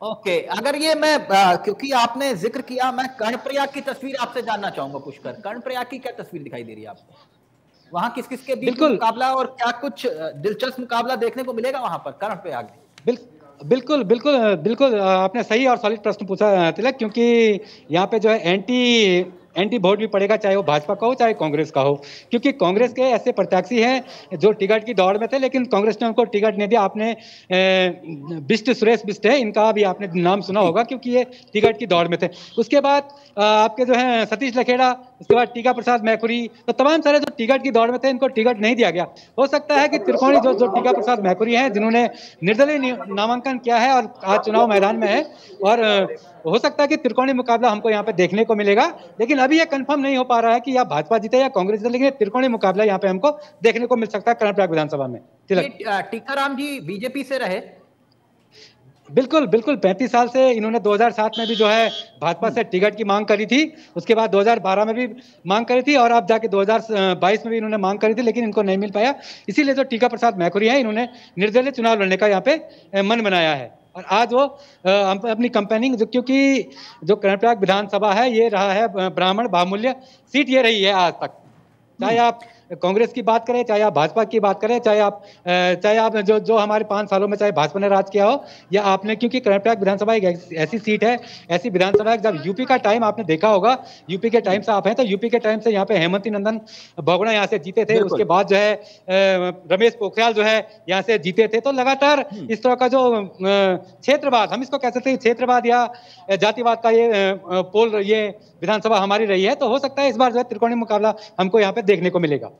Okay अगर ये मैं आ, क्योंकि आपने ज़िक्र किया मैं कर्णप्रयाग की तस्वीर आपसे जानना चाहूँगा पुष्कर। कर्णप्रयाग की क्या तस्वीर दिखाई दे रही है आपको? वहाँ किस किस के बीच मुकाबला और क्या कुछ दिलचस्प मुकाबला देखने को मिलेगा वहाँ पर कर्णप्रयाग बिल्कुल बिल्कुल बिल्कुल बिल्कुल आपने सही और सॉलिड प्रश्न पूछा तिलक क्योंकि यहाँ पे जो है एंटी एंटी वोट भी पड़ेगा, चाहे वो भाजपा का हो, चाहे कांग्रेस का हो। क्योंकि कांग्रेस के ऐसे प्रत्याशी हैं जो टिकट की दौड़ में थे, लेकिन कांग्रेस ने उनको टिकट नहीं दिया। आपने बिस्ट सुरेश बिस्ट है, इनका भी आपने नाम सुना होगा, क्योंकि ये टिकट की दौड़ में थे। उसके बाद आपके जो है सतीश लखेड़ा, उसके बाद टीका प्रसाद मैकुरी तो तमाम सारे जो टिकट की दौड़ में थे, इनको टिकट नहीं दिया गया। हो सकता है कि त्रिकोणी जो जो टीका प्रसाद मैकुरी हैं, जिन्होंने निर्दलीय नामांकन किया है और आज चुनाव मैदान में है, और हो सकता है कि त्रिकोणी मुकाबला हमको यहाँ पे देखने को मिलेगा, लेकिन अभी ये कंफर्म नहीं हो पा रहा है कि या भाजपा जीते या कांग्रेस जीते लेकिन त्रिकोणी मुकाबला यहाँ पे हमको देखने को मिल सकता है कर्णप्रयाग विधानसभा में। टीकाराम जी बीजेपी से रहे? बिल्कुल बिल्कुल पैंतीस साल से इन्होंने 2007 में भी जो है भाजपा से टिकट की मांग करी थी उसके बाद 2012 में भी मांग करी थी और अब जाके 2022 में भी इन्होंने मांग करी थी लेकिन इनको नहीं मिल पाया। इसीलिए जो टीका प्रसाद मैकुरी है इन्होंने निर्दलीय चुनाव लड़ने का यहाँ पे मन बनाया है। और आज वो अपनी कंपेनिंग जो क्योंकि जो कर्णप्रयाग विधानसभा है ये रहा है ब्राह्मण बामूल्य सीट ये रही है आज तक। चाहे आप कांग्रेस की बात करें चाहे आप भाजपा की बात करें चाहे आप चाहे आप जो जो हमारे पाँच सालों में चाहे भाजपा ने राज किया हो या आपने क्योंकि कर्नाटक विधानसभा एक ऐसी सीट है ऐसी विधानसभा है जब यूपी का टाइम आपने देखा होगा यूपी के टाइम से आप हैं तो यूपी के टाइम से यहाँ पे हेमंती नंदन बोगड़ा यहाँ से जीते थे उसके बाद जो है रमेश पोखरियाल जो है यहाँ से जीते थे तो लगातार हम्म। इस तरह का जो क्षेत्रवाद हम इसको कह सकते हैं क्षेत्रवाद या जातिवाद का ये पोल ये विधानसभा हमारी रही है तो हो सकता है इस बार जो है त्रिकोणीय मुकाबला हमको यहाँ पे देखने को मिलेगा